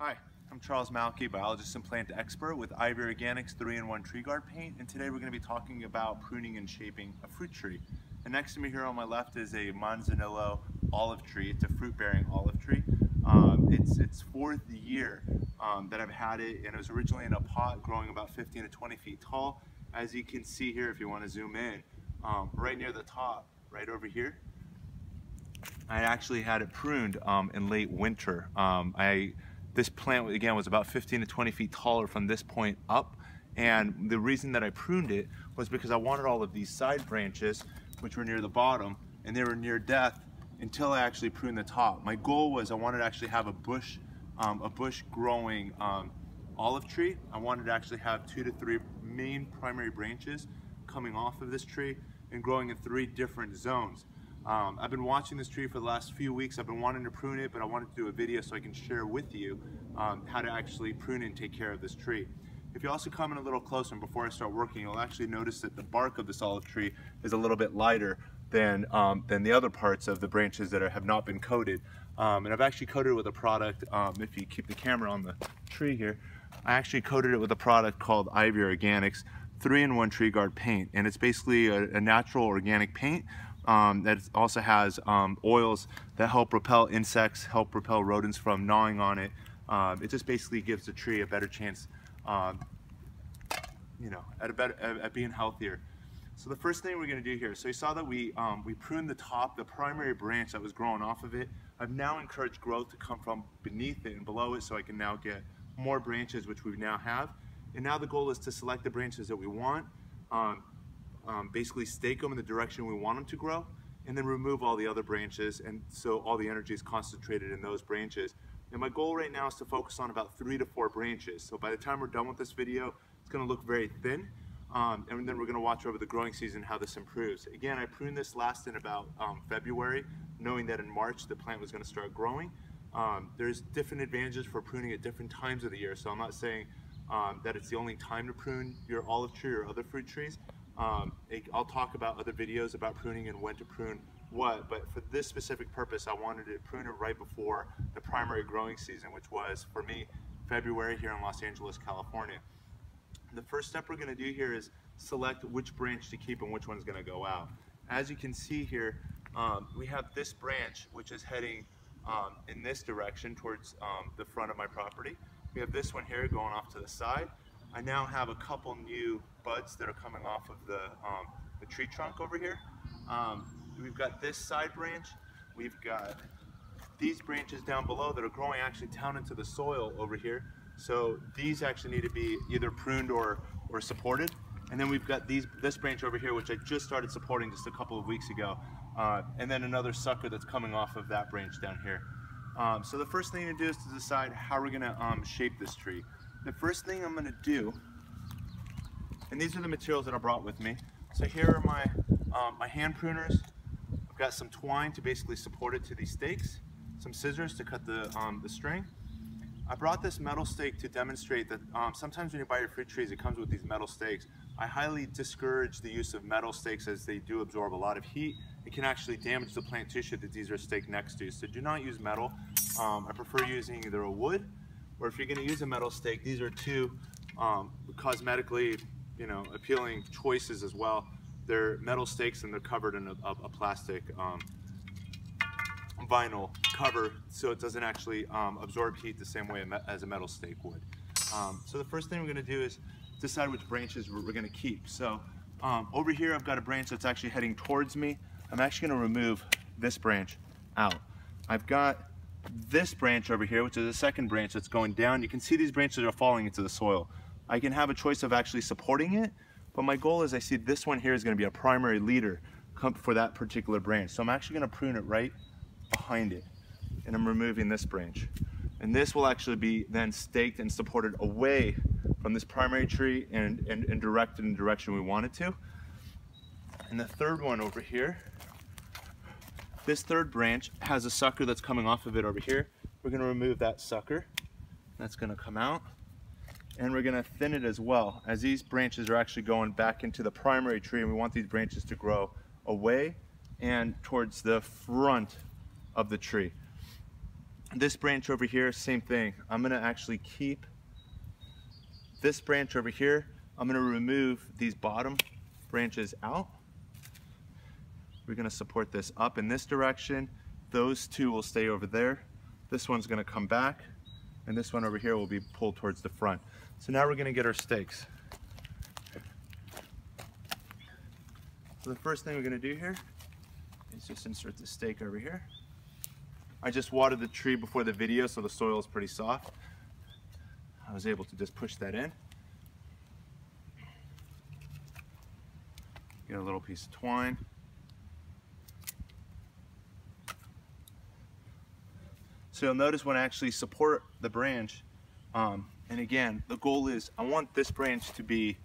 Hi, I'm Charles Malki, biologist and plant expert with IV Organics 3-in-1 Tree Guard Paint, and today we're going to be talking about pruning and shaping a fruit tree. And next to me here on my left is a Manzanillo olive tree. It's a fruit-bearing olive tree. Um, it's its fourth year um, that I've had it, and it was originally in a pot growing about 15 to 20 feet tall. As you can see here, if you want to zoom in, um, right near the top, right over here, I actually had it pruned um, in late winter. Um, I this plant, again, was about 15 to 20 feet taller from this point up. And the reason that I pruned it was because I wanted all of these side branches, which were near the bottom, and they were near death until I actually pruned the top. My goal was I wanted to actually have a bush, um, a bush growing um, olive tree. I wanted to actually have two to three main primary branches coming off of this tree and growing in three different zones. Um, I've been watching this tree for the last few weeks. I've been wanting to prune it, but I wanted to do a video so I can share with you um, how to actually prune and take care of this tree. If you also come in a little closer and before I start working, you'll actually notice that the bark of this olive tree is a little bit lighter than, um, than the other parts of the branches that are, have not been coated. Um, and I've actually coated it with a product, um, if you keep the camera on the tree here, I actually coated it with a product called IV Organics 3-in-1 Tree Guard Paint. And it's basically a, a natural organic paint um, that also has um, oils that help repel insects, help repel rodents from gnawing on it. Um, it just basically gives the tree a better chance, um, you know, at, a better, at, at, being healthier. So the first thing we're going to do here, so you saw that we, um, we pruned the top, the primary branch that was growing off of it. I've now encouraged growth to come from beneath it and below it so I can now get more branches, which we now have. And now the goal is to select the branches that we want, um, um, basically stake them in the direction we want them to grow and then remove all the other branches and so all the energy is concentrated in those branches. And my goal right now is to focus on about three to four branches. So by the time we're done with this video, it's gonna look very thin. Um, and then we're gonna watch over the growing season how this improves. Again, I pruned this last in about um, February, knowing that in March the plant was gonna start growing. Um, there's different advantages for pruning at different times of the year. So I'm not saying um, that it's the only time to prune your olive tree or other fruit trees. Um, I'll talk about other videos about pruning and when to prune what, but for this specific purpose, I wanted to prune it right before the primary growing season, which was, for me, February here in Los Angeles, California. The first step we're gonna do here is select which branch to keep and which one's gonna go out. As you can see here, um, we have this branch, which is heading um, in this direction towards um, the front of my property. We have this one here going off to the side. I now have a couple new buds that are coming off of the, um, the tree trunk over here. Um, we've got this side branch. We've got these branches down below that are growing actually down into the soil over here. So these actually need to be either pruned or, or supported. And then we've got these, this branch over here, which I just started supporting just a couple of weeks ago. Uh, and then another sucker that's coming off of that branch down here. Um, so the first thing to do is to decide how we're gonna um, shape this tree. The first thing I'm gonna do, and these are the materials that I brought with me. So here are my, um, my hand pruners. I've got some twine to basically support it to these stakes, some scissors to cut the, um, the string. I brought this metal stake to demonstrate that um, sometimes when you buy your fruit trees, it comes with these metal stakes. I highly discourage the use of metal stakes as they do absorb a lot of heat. It can actually damage the plant tissue that these are staked next to. So do not use metal. Um, I prefer using either a wood or if you're going to use a metal stake, these are two um, cosmetically, you know, appealing choices as well. They're metal stakes and they're covered in a, a plastic um, vinyl cover so it doesn't actually um, absorb heat the same way as a metal stake would. Um, so the first thing we're going to do is decide which branches we're, we're going to keep. So um, over here I've got a branch that's actually heading towards me. I'm actually going to remove this branch out. I've got this branch over here, which is the second branch that's going down, you can see these branches are falling into the soil. I can have a choice of actually supporting it, but my goal is I see this one here is gonna be a primary leader for that particular branch. So I'm actually gonna prune it right behind it, and I'm removing this branch. And this will actually be then staked and supported away from this primary tree and, and, and directed in the direction we want it to. And the third one over here this third branch has a sucker that's coming off of it over here. We're gonna remove that sucker. That's gonna come out. And we're gonna thin it as well, as these branches are actually going back into the primary tree and we want these branches to grow away and towards the front of the tree. this branch over here, same thing. I'm gonna actually keep this branch over here. I'm gonna remove these bottom branches out. We're gonna support this up in this direction. Those two will stay over there. This one's gonna come back and this one over here will be pulled towards the front. So now we're gonna get our stakes. So the first thing we're gonna do here is just insert the stake over here. I just watered the tree before the video so the soil is pretty soft. I was able to just push that in. Get a little piece of twine. So you'll notice when I actually support the branch, um, and again, the goal is I want this branch to be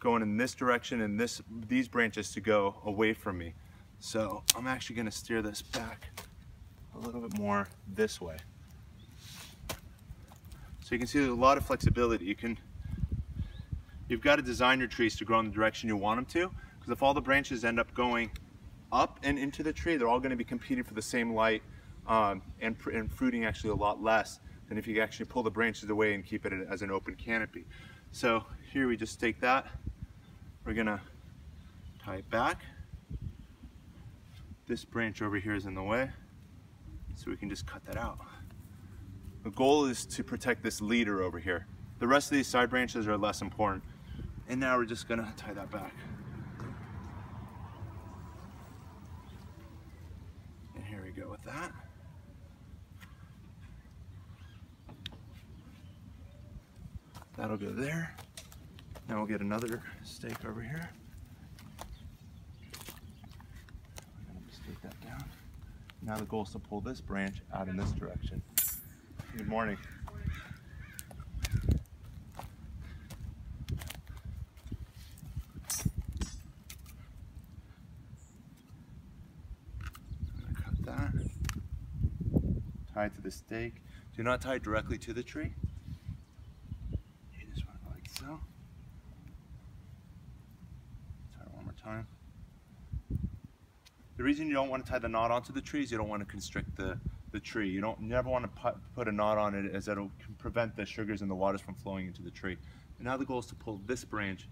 going in this direction and this these branches to go away from me. So I'm actually gonna steer this back a little bit more this way. So you can see there's a lot of flexibility. You can, you've got to design your trees to grow in the direction you want them to, because if all the branches end up going up and into the tree, they're all going to be competing for the same light um, and, and fruiting actually a lot less than if you actually pull the branches away and keep it as an open canopy. So here we just take that, we're gonna tie it back. This branch over here is in the way, so we can just cut that out. The goal is to protect this leader over here. The rest of these side branches are less important. And now we're just gonna tie that back. And here we go with that. That'll go there. Now we'll get another stake over here. That down. Now the goal is to pull this branch out in this direction. Good morning. Cut that. Tie to the stake. Do not tie directly to the tree. time. The reason you don't want to tie the knot onto the tree is you don't want to constrict the, the tree. You don't you never want to put, put a knot on it as it'll prevent the sugars and the waters from flowing into the tree. And now the goal is to pull this branch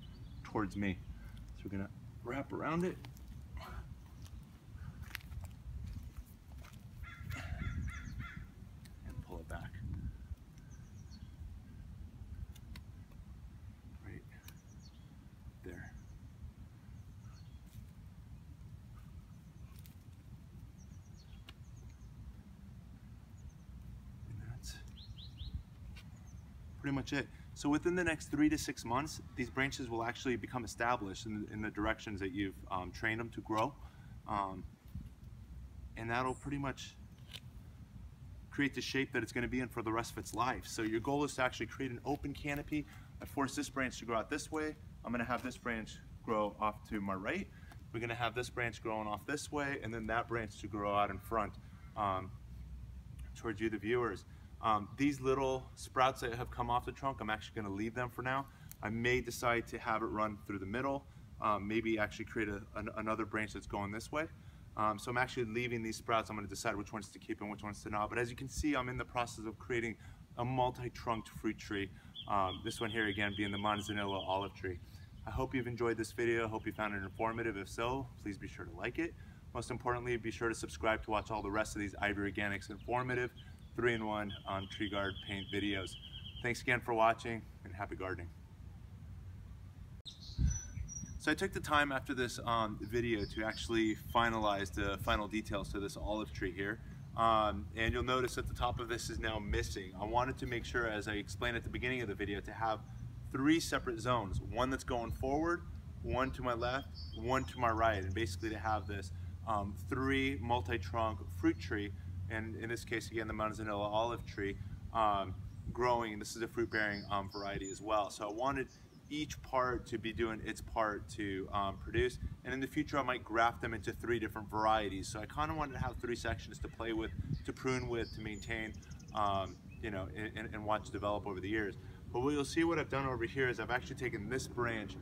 towards me. So we're gonna wrap around it pretty much it. So within the next three to six months, these branches will actually become established in, in the directions that you've um, trained them to grow. Um, and that'll pretty much create the shape that it's going to be in for the rest of its life. So your goal is to actually create an open canopy. I force this branch to grow out this way. I'm going to have this branch grow off to my right. We're going to have this branch growing off this way, and then that branch to grow out in front um, towards you, the viewers. Um, these little sprouts that have come off the trunk, I'm actually gonna leave them for now. I may decide to have it run through the middle, um, maybe actually create a, an, another branch that's going this way. Um, so I'm actually leaving these sprouts. I'm gonna decide which ones to keep and which ones to not. But as you can see, I'm in the process of creating a multi-trunked fruit tree. Um, this one here again being the Manzanillo olive tree. I hope you've enjoyed this video. I hope you found it informative. If so, please be sure to like it. Most importantly, be sure to subscribe to watch all the rest of these IV Organics informative 3-in-1 on tree guard paint videos. Thanks again for watching and happy gardening. So I took the time after this um, video to actually finalize the final details to this olive tree here. Um, and you'll notice that the top of this is now missing. I wanted to make sure, as I explained at the beginning of the video, to have three separate zones. One that's going forward, one to my left, one to my right, and basically to have this um, three multi-trunk fruit tree and in this case again the Manzanillo olive tree um, growing. This is a fruit-bearing um, variety as well. So I wanted each part to be doing its part to um, produce and in the future I might graft them into three different varieties. So I kind of wanted to have three sections to play with, to prune with, to maintain, um, you know, and, and watch develop over the years. But what you'll see what I've done over here is I've actually taken this branch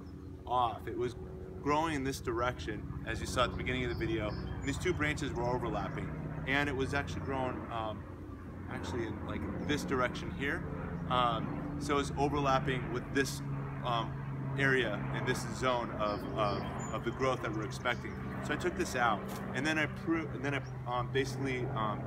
off. It was growing in this direction, as you saw at the beginning of the video, and these two branches were overlapping and it was actually growing um, actually in like this direction here. Um, so it's overlapping with this um, area and this zone of, of, of, the growth that we're expecting. So I took this out and then I and then I um, basically um,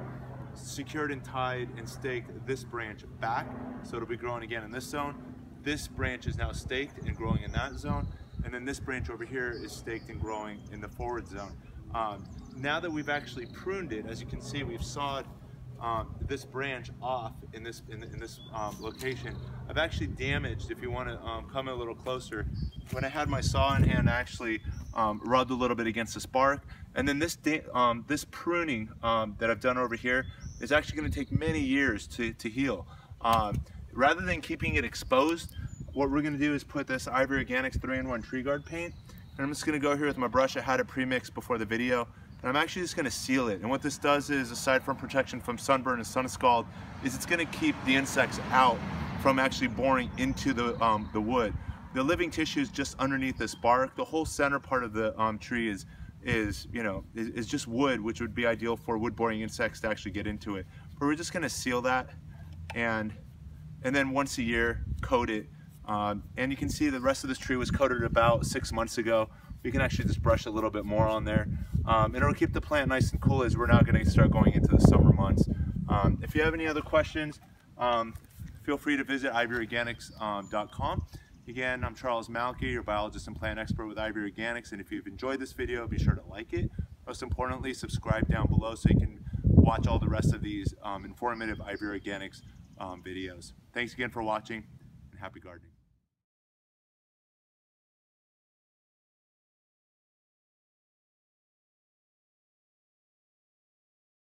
secured and tied and staked this branch back so it'll be growing again in this zone. This branch is now staked and growing in that zone and then this branch over here is staked and growing in the forward zone. Um, now that we've actually pruned it, as you can see, we've sawed um, this branch off in this in, in this um, location. I've actually damaged, if you want to um, come a little closer, when I had my saw in hand, I actually um, rubbed a little bit against this bark. And then this um, this pruning um, that I've done over here is actually going to take many years to, to heal. rather than keeping it exposed, what we're going to do is put this IV Organics 3-in-1 tree guard paint. And I'm just going to go here with my brush. I had it pre-mixed before the video and I'm actually just gonna seal it. And what this does is, aside from protection from sunburn and sun scald, is it's gonna keep the insects out from actually boring into the, um, the wood. The living tissue is just underneath this bark. The whole center part of the um, tree is, is, you know, is, is just wood, which would be ideal for wood boring insects to actually get into it. But we're just gonna seal that and, and then once a year, coat it. Um, and you can see the rest of this tree was coated about six months ago. We can actually just brush a little bit more on there. Um, and it'll keep the plant nice and cool as we're now going to start going into the summer months. Um, if you have any other questions, um, feel free to visit ivorganics.com. Um, Again, I'm Charles Malki, your biologist and plant expert with IV Organics. And if you've enjoyed this video, be sure to like it. Most importantly, subscribe down below so you can watch all the rest of these um, informative IV Organics um, videos. Thanks again for watching and happy gardening.